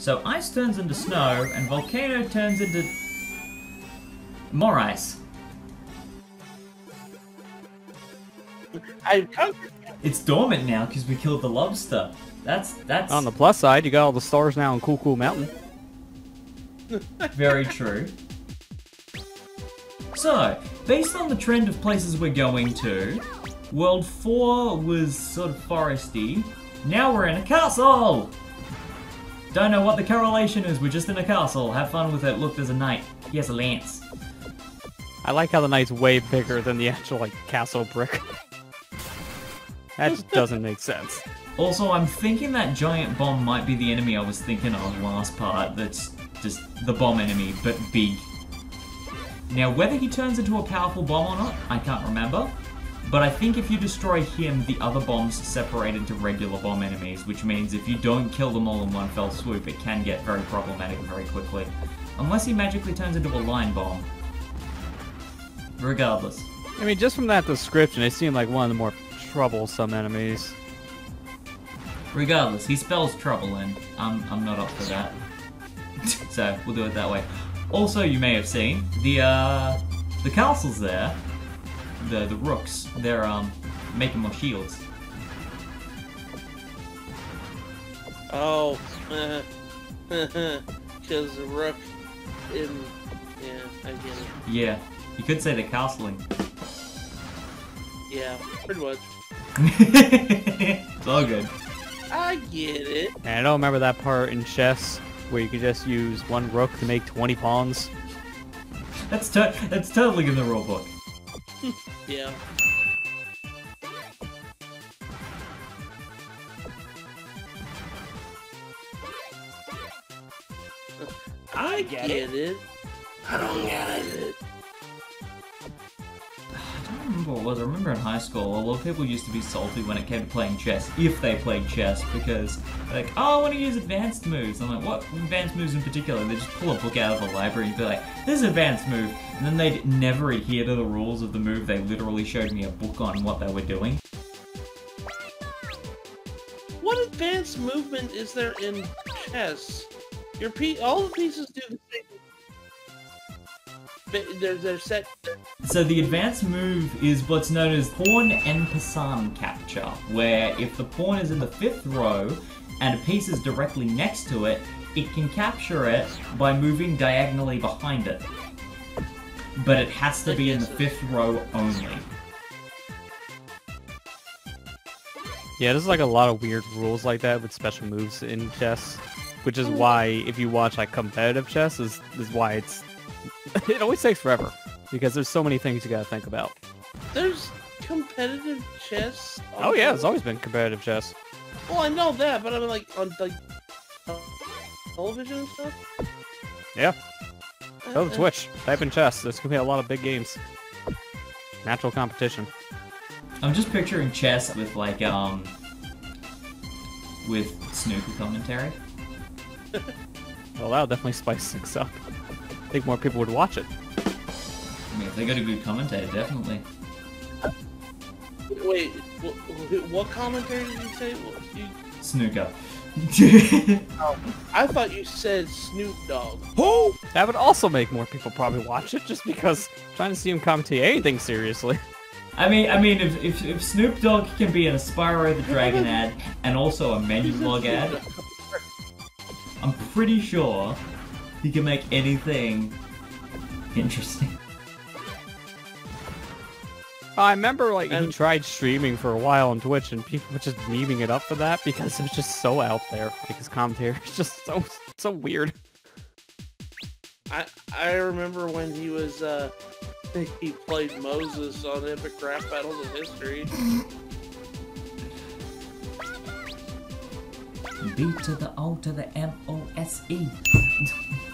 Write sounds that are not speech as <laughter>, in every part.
So ice turns into snow, and volcano turns into more ice. I. It's dormant now because we killed the lobster. That's that's On the plus side, you got all the stars now in Cool Cool Mountain. <laughs> very true. So, based on the trend of places we're going to, World 4 was sort of foresty. Now we're in a castle! Don't know what the correlation is, we're just in a castle. Have fun with it. Look, there's a knight. He has a lance. I like how the knight's way bigger than the actual like castle brick. that just <laughs> doesn't make sense. Also, I'm thinking that giant bomb might be the enemy I was thinking of last part. That's just the bomb enemy, but big. Now, whether he turns into a powerful bomb or not, I can't remember. But I think if you destroy him, the other bombs separate into regular bomb enemies, which means if you don't kill them all in one fell swoop, it can get very problematic very quickly. Unless he magically turns into a line bomb. Regardless. I mean, just from that description, they seem like one of the more troublesome enemies. Regardless, he spells trouble and I'm, I'm not up for that. <laughs> so, we'll do it that way. Also, you may have seen, the, uh, the castles there, the, the rooks, they're, um, making more shields. Oh, <laughs> because the rook in. Yeah, I get it. Yeah, you could say they're castling. Yeah, pretty much. <laughs> it's all good. I get it. And I don't remember that part in chess where you could just use one rook to make 20 pawns. That's, that's totally in the rulebook. Yeah. I get get, it. I don't get it. What it was. I remember in high school, a lot of people used to be salty when it came to playing chess, if they played chess, because like, oh, I want to use advanced moves. I'm like, what advanced moves in particular? They just pull a book out of the library and be like, this is advanced move. And then they'd never adhere to the rules of the move. They literally showed me a book on what they were doing. What advanced movement is there in chess? Your all the pieces do the same. But They're, they're set. So the advanced move is what's known as pawn en passant capture, where if the pawn is in the fifth row and a piece is directly next to it, it can capture it by moving diagonally behind it. But it has to be in the fifth row only. Yeah, there's like a lot of weird rules like that with special moves in chess, which is mm. why if you watch like competitive chess, is is why it's <laughs> it always takes forever because there's so many things you gotta think about. There's competitive chess. on Oh yeah, it's always been competitive chess. Well, I know that, but I mean, like on like uh, television and stuff. Yeah, go Uh, to Twitch, type in chess. There's gonna be a lot of big games. Natural competition. I'm just picturing chess with like um with snooker commentary. <laughs> Well, that'll definitely spice things up. I think more people would watch it. I mean, if they got a good commentator, definitely. Wait, what, what commentary did you say? What, you, Snooker. <laughs> Oh, I thought you said Snoop Dogg. Who? That would also make more people probably watch it, just because trying to see him commentate anything seriously. I mean, I mean, if, if, if Snoop Dogg can be in a Spyro the Dragon ad and also a Menulog ad, I'm pretty sure he can make anything interesting. I remember like he tried streaming for a while on Twitch, and people were just memeing it up for that because it was just so out there. Like his commentary is just so so weird. I I remember when he was uh he played Moses on Epic Rap Battles of History. B to the O to the M O S E. <laughs>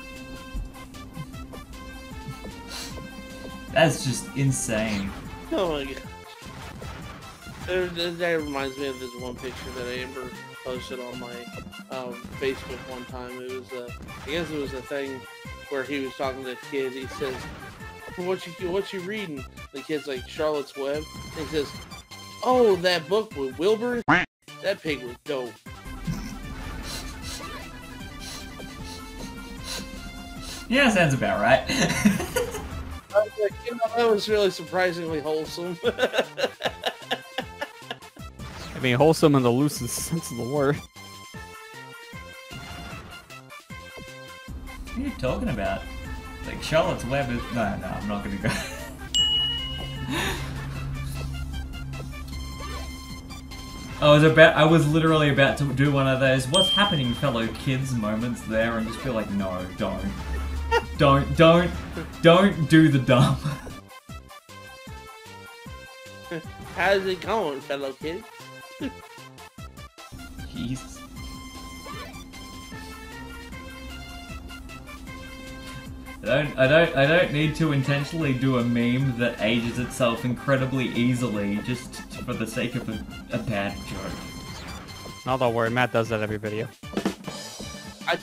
That's just insane. Oh my god. That reminds me of this one picture that Amber posted on my um, Facebook one time. It was, a, I guess it was a thing where he was talking to a kid. He says, "What you what you reading?" The kid's like Charlotte's Web. And he says, "Oh, that book with Wilbur. That pig was dope." Yeah, sounds about right. <laughs> I was like, you know, that was really surprisingly wholesome. <laughs> I mean, wholesome in the loosest sense of the word. What are you talking about? Like Charlotte's Web is... No, no, I'm not gonna go. <laughs> I was about, I was literally about to do one of those "What's happening, fellow kids?" moments there, and just feel like, no, don't, don't, don't, don't do the dumb. <laughs> How's it going, fellow kids? Jesus. I don't, I don't, I don't need to intentionally do a meme that ages itself incredibly easily just for the sake of a, a bad joke. No, don't worry, Matt does that every video. I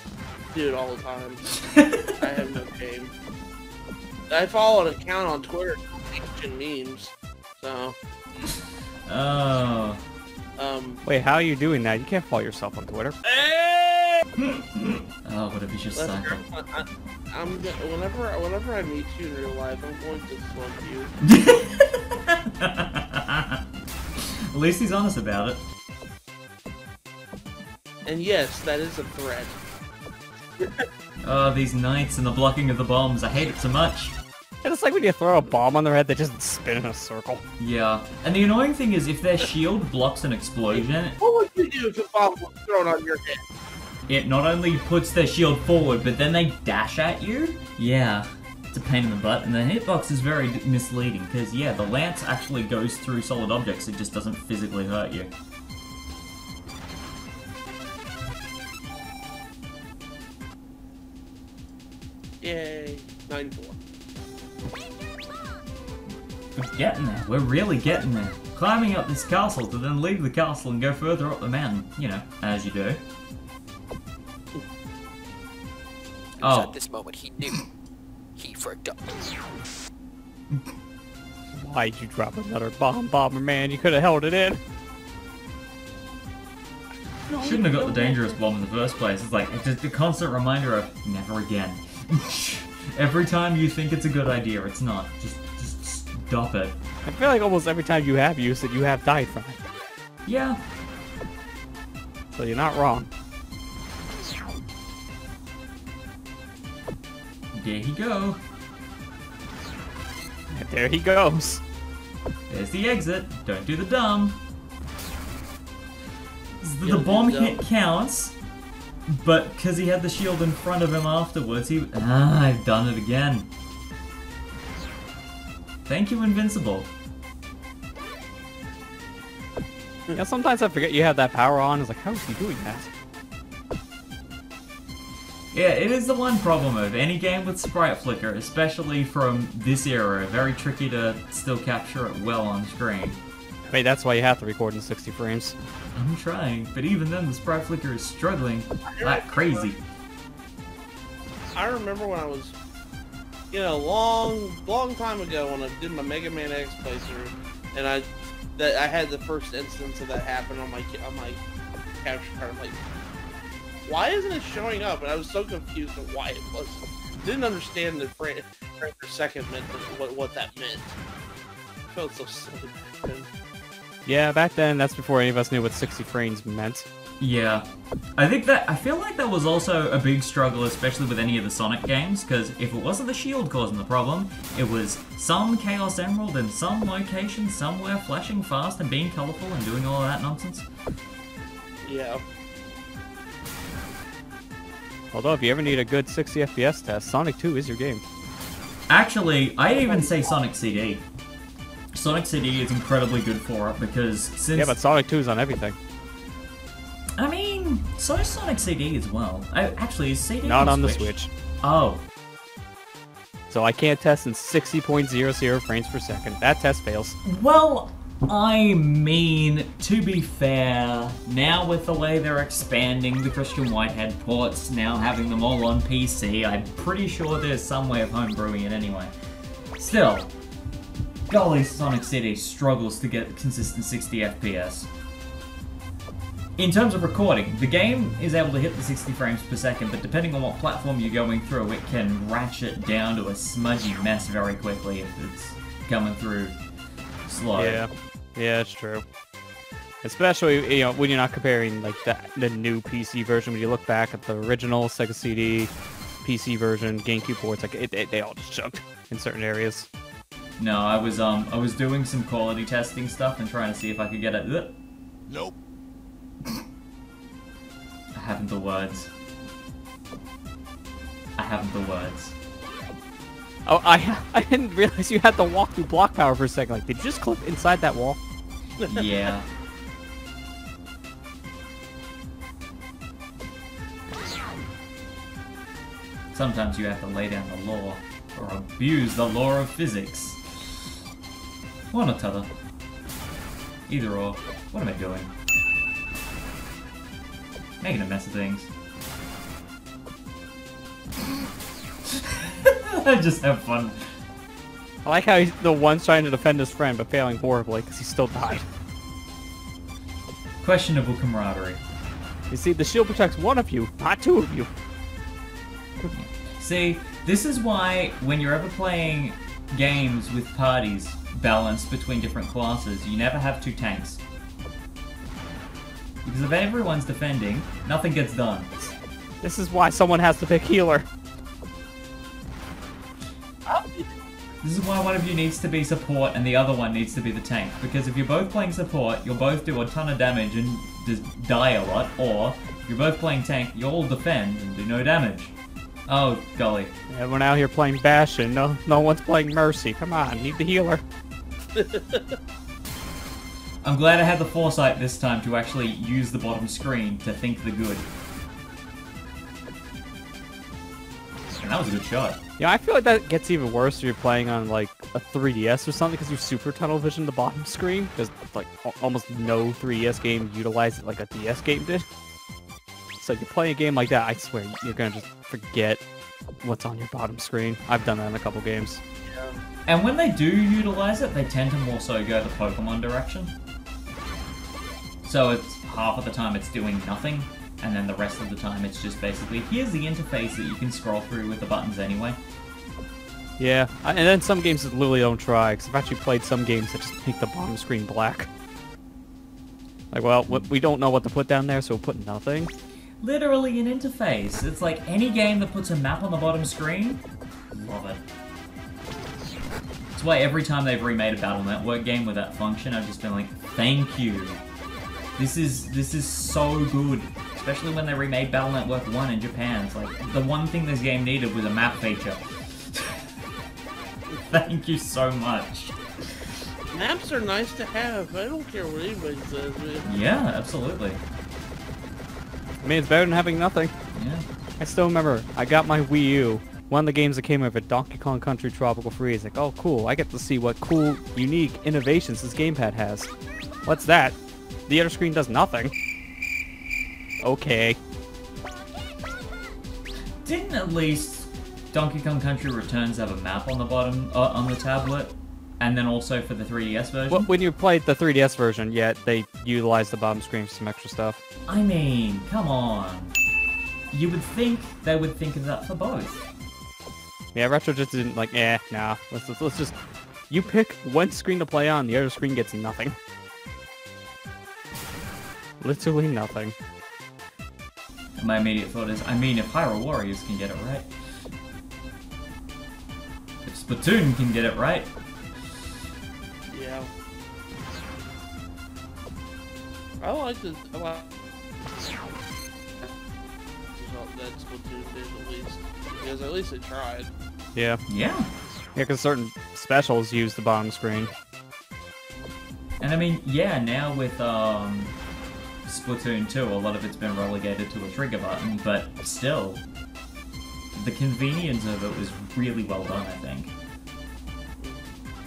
do it all the time. <laughs> I follow an account on Twitter, ancient memes. So, Oh. um, Wait, how are you doing that? You can't follow yourself on Twitter. <laughs> Oh, what a vicious Lester, cycle. I, I, I'm go- whenever whenever I meet you in real life, I'm going to slump you. <laughs> At least he's honest about it. And yes, that is a threat. Oh, these knights and the blocking of the bombs. I hate it so much. And it's like when you throw a bomb on their head, they just spin in a circle. Yeah. And the annoying thing is, if their shield blocks an explosion, What would you do if a bomb was thrown on your head? it not only puts their shield forward, but then they dash at you? Yeah. It's a pain in the butt, and the hitbox is very misleading, because, yeah, the lance actually goes through solid objects, it just doesn't physically hurt you. Yay, nine four. We're getting there. We're really getting there. Climbing up this castle to then leave the castle and go further up the mountain. You know, as you do. Oh. at this moment he knew. He fricked up. Why'd you drop another bomb, Bomber Man? You could have held it in. Shouldn't have got the dangerous bomb in the first place. It's like it's just a constant reminder of never again. <laughs> Every time you think it's a good idea, it's not. Just, just stop it. I feel like almost every time you have used it, you have died from it. Yeah. So you're not wrong. There he go. There he goes. There's the exit. Don't do the dumb. The, the Don't bomb dumb. hit counts, but because he had the shield in front of him afterwards, he. Ah, I've done it again. Thank you, Invincible. Yeah, sometimes I forget you have that power on. It's like, how is he doing that? Yeah, it is the one problem of any game with sprite flicker, especially from this era. Very tricky to still capture it well on screen. Wait, that's why you have to record in 60 frames. I'm trying, but even then the sprite flicker is struggling like crazy. I remember when I was, you know, long, long time ago when I did my Mega Man X playthrough, and I, that I had the first instance of that happen on my on my capture card. I'm like, why isn't it showing up? And I was so confused on why it was. Didn't understand the frame, frame per second meant what what that meant. felt so silly. Yeah, back then, that's before any of us knew what 60 frames meant. Yeah. I think that I feel like that was also a big struggle, especially with any of the Sonic games, because if it wasn't the shield causing the problem, it was some Chaos Emerald in some location somewhere flashing fast and being colorful and doing all of that nonsense. Yeah. Although, if you ever need a good 60 FPS test, Sonic 2 is your game. Actually, I even say Sonic CD. Sonic CD is incredibly good for it because since Yeah, but Sonic 2 is on everything. I so is Sonic CD as well. I, actually, is CD Not on the Switch. Oh, So I can't test in 60.00 frames per second. That test fails. Well, I mean, to be fair, now with the way they're expanding the Christian Whitehead ports, now having them all on PC, I'm pretty sure there's some way of homebrewing it anyway. Still, golly, Sonic CD struggles to get consistent 60 FPS. In terms of recording, the game is able to hit the 60 frames per second, but depending on what platform you're going through, it can ratchet down to a smudgy mess very quickly if it's coming through slow. Yeah, yeah, it's true. Especially you know when you're not comparing like the the new PC version. When you look back at the original Sega CD, PC version, GameCube ports, like it, it, they all just chugged in certain areas. No, I was um I was doing some quality testing stuff and trying to see if I could get it. Nope. I haven't the words. I haven't the words. Oh, I <laughs> I didn't realize you had to walk through block power for a second. Like, did you just clip inside that wall? <laughs> Yeah. Sometimes you have to lay down the law or abuse the law of physics. One or t'other. Either or. What am I doing? Making a mess of things. I <laughs> just have fun. I like how he's the one's trying to defend his friend but failing horribly because he still died. Questionable camaraderie. You see, the shield protects one of you, not two of you. See, this is why when you're ever playing games with parties balanced between different classes, you never have two tanks. Because if everyone's defending, nothing gets done. This is why someone has to pick healer. This is why one of you needs to be support and the other one needs to be the tank. Because if you're both playing support, you'll both do a ton of damage and just die a lot. Or, if you're both playing tank, you'll all defend and do no damage. Oh, golly. Yeah, we're out here playing Bastion. No, no one's playing Mercy. Come on, need the healer. <laughs> I'm glad I had the foresight this time to actually use the bottom screen to think the good. And that was a good shot. Yeah, I feel like that gets even worse if you're playing on like a 3DS or something because you super tunnel vision the bottom screen because like almost no 3DS game utilized it like a DS game did. So if you play a game like that, I swear you're gonna just forget what's on your bottom screen. I've done that in a couple games. And when they do utilize it, they tend to more so go the Pokemon direction. So it's half of the time it's doing nothing, and then the rest of the time it's just basically here's the interface that you can scroll through with the buttons anyway. Yeah, and then some games that literally don't try because I've actually played some games that just make the bottom screen black. Like, well, we don't know what to put down there, so we'll put nothing. Literally an interface. It's like any game that puts a map on the bottom screen, love it. That's why every time they've remade a Battle Network game with that function, I've just been like, thank you. This is this is so good. Especially when they remade Battle Network 1 in Japan. It's like the one thing this game needed was a map feature. <laughs> thank you so much. Maps are nice to have. I don't care what anybody says. man. Yeah, absolutely. I mean, it's better than having nothing. Yeah. I still remember, I got my Wii U. One of the games that came with it, Donkey Kong Country Tropical Freeze. Like, oh, cool. I get to see what cool, unique innovations this gamepad has. What's that? The other screen does nothing. Okay. Didn't at least Donkey Kong Country Returns have a map on the bottom uh, on the tablet, and then also for the 3DS version? Well, when you played the 3DS version, yeah, they utilized the bottom screen for some extra stuff. I mean, come on. You would think they would think of that for both. Yeah, Retro just didn't like, eh, nah. Let's, let's, let's just... You pick one screen to play on, the other screen gets nothing. Literally nothing. And my immediate thought is, I mean, if Hyrule Warriors can get it right, if Splatoon can get it right, Yeah. I like the. I like. result that Splatoon did at least. Because at least it tried. Yeah. yeah. Yeah, because certain specials use the bottom screen. And I mean, yeah, now with um, Splatoon 2, a lot of it's been relegated to a trigger button, but still, the convenience of it was really well done, I think.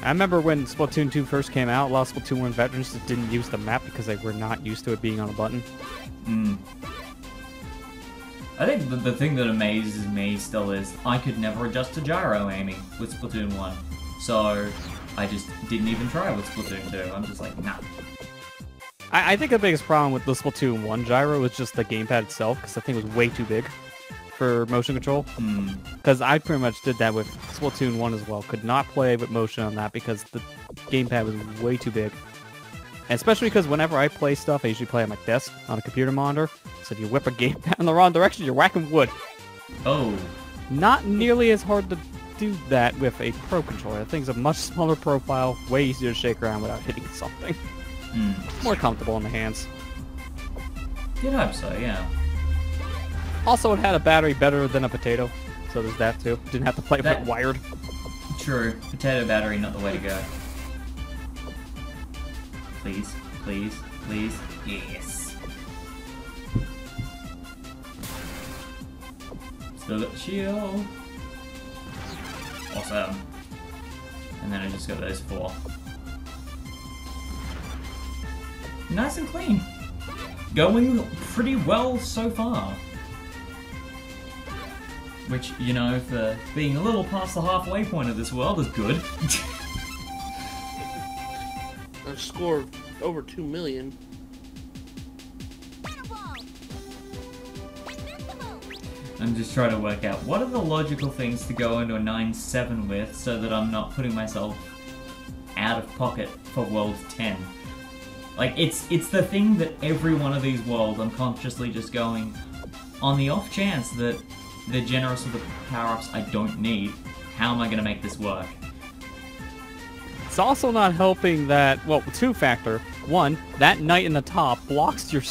I remember when Splatoon 2 first came out, a lot of Splatoon 1 veterans just didn't use the map because they were not used to it being on a button. Mm. I think the, the thing that amazes me still is I could never adjust to gyro aiming with Splatoon 1. So I just didn't even try with Splatoon 2. I'm just like, nah. I, I think the biggest problem with the Splatoon 1 gyro was just the gamepad itself, because the thing was way too big for motion control. Hmm. Because I pretty much did that with Splatoon 1 as well. Could not play with motion on that because the gamepad was way too big. And especially because whenever I play stuff, I usually play on my desk on a computer monitor. So if you whip a <laughs> gamepad in the wrong direction, you're whacking wood. Oh. Not nearly as hard to do that with a Pro controller. The thing's a much smaller profile, way easier to shake around without hitting <laughs> something. Hmm. More comfortable in the hands. You'd hope so, yeah. Also, it had a battery better than a potato, so there's that too. Didn't have to play with That- it wired. True. Potato battery, not the way to go. Please, please, please. Yes. Still got the shield. Awesome. And then I just got those four. Nice and clean. Going pretty well so far. Which, you know, for being a little past the halfway point of this world is good. <laughs> I've scored over two million. I'm just trying to work out what are the logical things to go into a 9-7 with so that I'm not putting myself out of pocket for World 10. Like, it's it's the thing that every one of these worlds I'm consciously just going, on the off chance that they're generous with the power-ups I don't need, how am I going to make this work? It's also not helping that, well, two factor. One, that knight in the top blocks your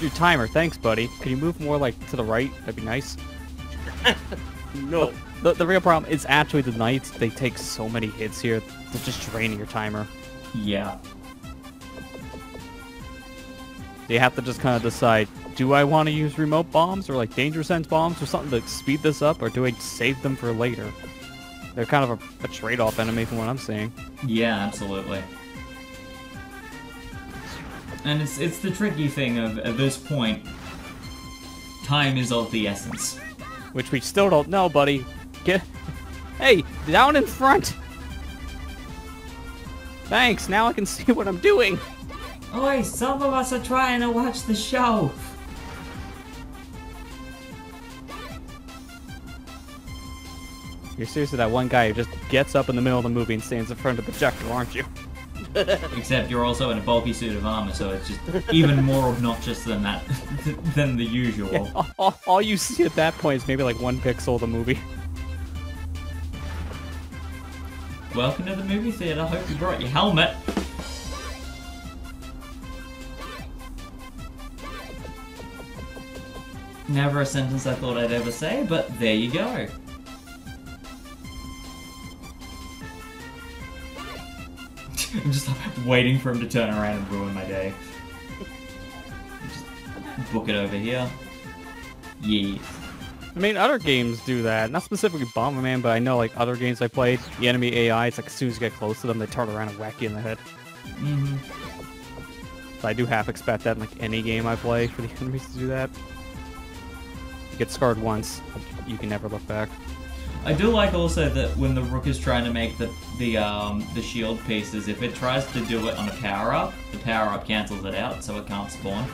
your timer. Thanks, buddy. Can you move more like to the right? That'd be nice. <laughs> No. The, the real problem is actually the knights. They take so many hits here. They're just draining your timer. Yeah. You have to just kind of decide, do I want to use remote bombs or like danger sense bombs or something to speed this up, or do I save them for later? They're kind of a, a trade-off enemy from what I'm seeing. Yeah, absolutely. And it's it's the tricky thing of at this point, time is of the essence. Which we still don't know, buddy. Get... Hey, down in front! Thanks, now I can see what I'm doing. Oi, some of us are trying to watch the show. You're seriously that one guy who just gets up in the middle of the movie and stands in front of the projector, aren't you? <laughs> Except you're also in a bulky suit of armor, so it's just even more obnoxious than that <laughs> than the usual. All, all, all you see at that point is maybe like one pixel of the movie. Welcome to the movie theater. Hope you brought your helmet. Never a sentence I thought I'd ever say, but there you go. <laughs> I'm just waiting for him to turn around and ruin my day. Just book it over here. Yes. I mean, other games do that. Not specifically Bomberman, but I know like other games I played, the enemy AI, it's like as soon as you get close to them, they turn around and whack you in the head. hmm So I do half expect that in like any game I play for the <laughs> enemies to do that. You get scarred once, you can never look back. I do like also that when the rook is trying to make the the um the shield pieces, if it tries to do it on a power up, the power up cancels it out, so it can't spawn.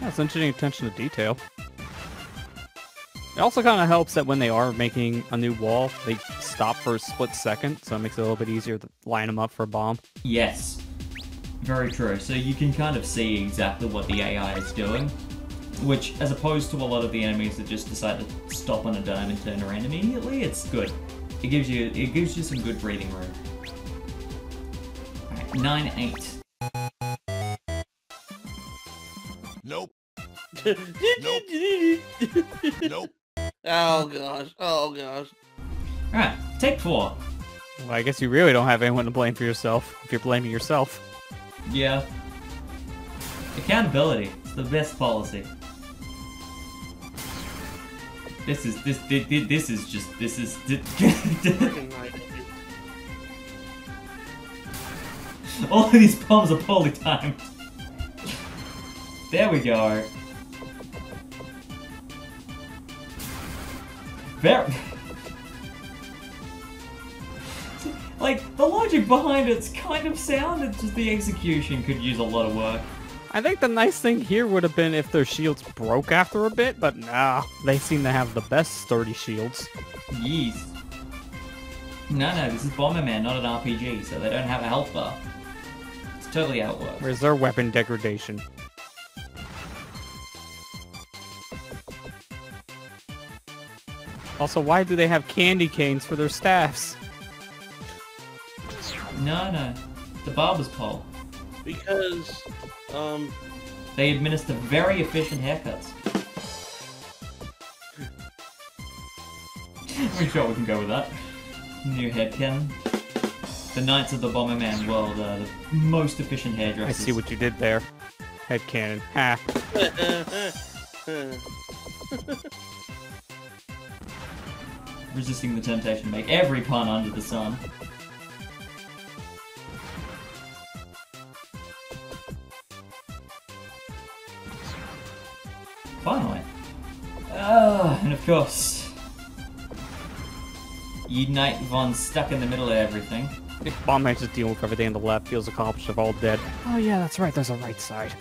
Yeah, interesting attention to detail. It also kind of helps that when they are making a new wall, they stop for a split second, so it makes it a little bit easier to line them up for a bomb. Yes, very true. So you can kind of see exactly what the AI is doing, which, as opposed to a lot of the enemies that just decide to stop on a dime and turn around immediately, it's good. It gives you it gives you some good breathing room. Alright, nine eight. Nope. nope. Nope. Oh gosh. Oh gosh. Alright, take four. Well, I guess you really don't have anyone to blame for yourself if you're blaming yourself. Yeah. Accountability. It's the best policy. This is this this, this is just this is <laughs> all of these bombs are poorly timed. There we go. Very. <laughs> Like, the logic behind it's kind of sound, it's just the execution could use a lot of work. I think the nice thing here would have been if their shields broke after a bit, but nah, they seem to have the best sturdy shields. Yeez. No, no, this is Bomberman, not an RPG, so they don't have a health bar. It's totally how it works. Where's their weapon degradation? Also, why do they have candy canes for their staffs? No, no. The barber's pole. Because, um, They administer very efficient haircuts. <laughs> I'm sure we can go with that. New headcanon. The Knights of the Bomberman world are the most efficient hairdressers. I see what you did there. Headcanon. Ha. <laughs> Resisting the temptation to make every pun under the sun. Finally. Ah, and of course, Unite Von stuck in the middle of everything. if Bombman's just dealing with everything on the left. Feels accomplished. They're all dead. Oh yeah, that's right. There's a right side.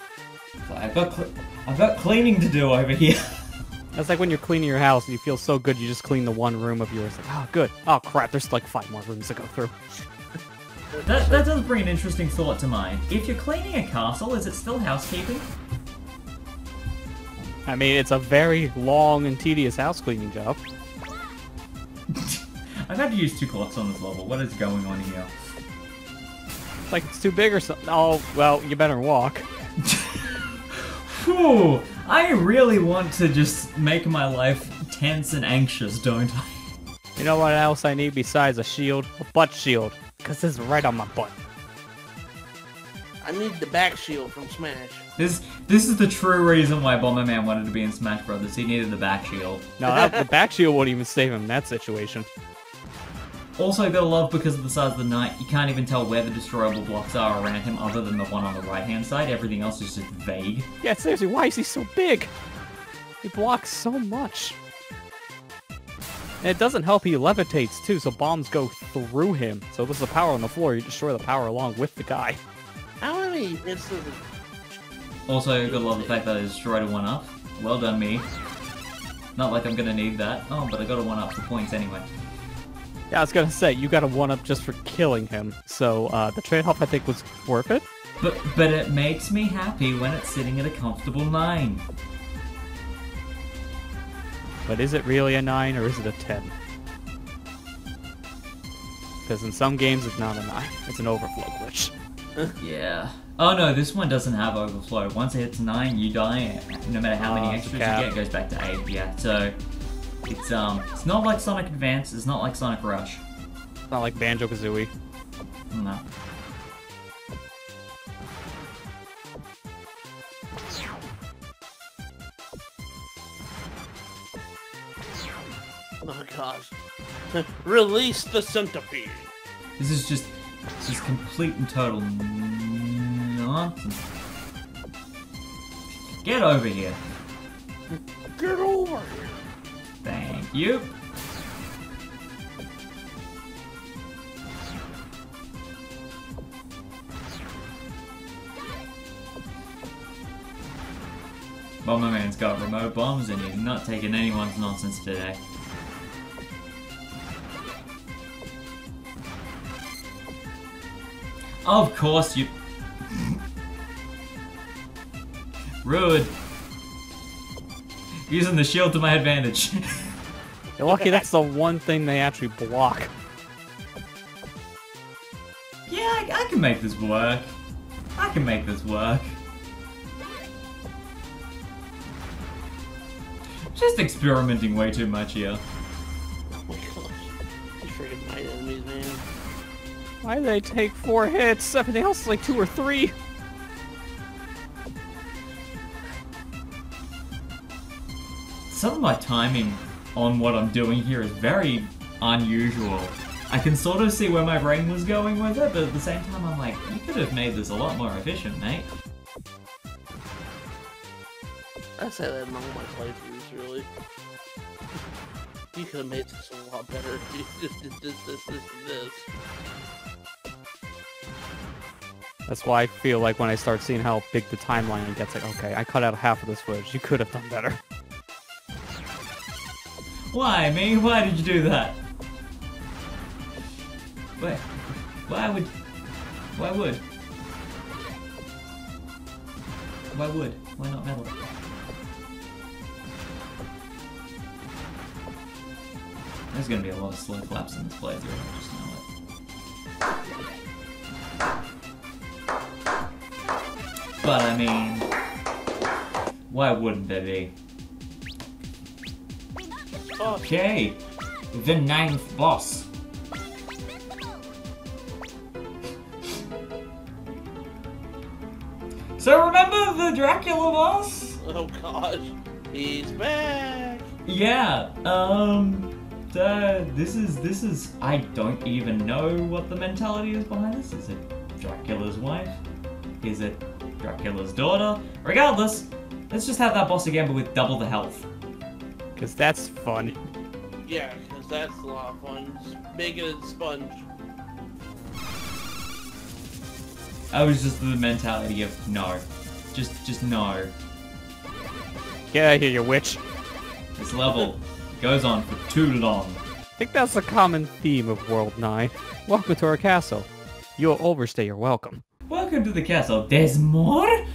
I've got cl- I've got cleaning to do over here. <laughs> That's like when you're cleaning your house and you feel so good you just clean the one room of yours. Like, oh, good. Oh, crap. There's like five more rooms to go through. that that does bring an interesting thought to mind. If you're cleaning a castle, is it still housekeeping? I mean, it's a very long and tedious house cleaning job. <laughs> I've had to use two clocks on this level. What is going on here? It's like it's too big or something. Oh, well, you better walk. <laughs> Whew, I really want to just make my life tense and anxious, don't I? You know what else I need besides a shield? A butt shield. Because this is right on my butt. I need the back shield from Smash. This this is the true reason why Bomberman wanted to be in Smash Brothers. He needed the back shield. No, that, the back shield wouldn't even save him in that situation. Also, gotta love because of the size of the knight, you can't even tell where the destroyable blocks are around him other than the one on the right hand side. Everything else is just vague. Yeah, seriously, why is he so big? He blocks so much. And it doesn't help he levitates too, so bombs go through him. So this is the power on the floor, you destroy the power along with the guy. How many hits does it? Also, gotta love the fact that I destroyed a one up. Well done, me. Not like I'm gonna need that. Oh, but I got a one up for points anyway. Yeah, I was gonna say, you got a one-up just for killing him, so uh, the trade-off I think was worth it. But but it makes me happy when it's sitting at a comfortable nine. But is it really a 9 or is it a 10? Because in some games it's not a 9, it's an overflow glitch. <laughs> Yeah. Oh no, this one doesn't have overflow. Once it hits nine, you die. No matter how many Oh, extras you get, it goes back to eight. Yeah. So it's um, it's not like Sonic Advance. It's not like Sonic Rush. It's not like Banjo-Kazooie. No. Oh my gosh. <laughs> Release the centipede. This is just, this is complete and total nonsense. Get over here. Get over here. Thank you. Bomberman's got remote bombs and he's not taking anyone's nonsense today. Of course you... Rude. Using the shield to my advantage. <laughs> You're lucky that's the one thing they actually block. Yeah, I, I can make this work. I can make this work. Just experimenting way too much here. Oh my gosh. These freaking knight enemies, man. Why do they take four hits? Everything else is like two or three. Some of my timing on what I'm doing here is very unusual. I can sort of see where my brain was going with it, but at the same time I'm like, you could have made this a lot more efficient, mate. I say that in all my playthroughs, really. You could have made this a lot better if you just did this, this, this, and this. That's why I feel like when I start seeing how big the timeline gets, like, okay, I cut out half of this footage. You could have done better. Why, me? Why did you do that? Why? Why would? Why would? Why would? Why not metal? There's gonna be a lot of slow claps in this playthrough. I just know it. But I mean, why wouldn't there be? Okay, the ninth boss. So remember the Dracula boss? oh gosh. He's back! Yeah. Um. Uh, this is this is. I don't even know what the mentality is behind this. Is it Dracula's wife? Is it Dracula's daughter? Regardless, let's just have that boss again, but with double the health. Because that's fun. Yeah, because that's a lot of fun. Just making it sponge. I was just the mentality of no, just just no. Get out of here, you witch. This level goes on for too long. I think that's a common theme of World 9. Welcome to our castle. You'll overstay your welcome. Welcome to the castle. There's more?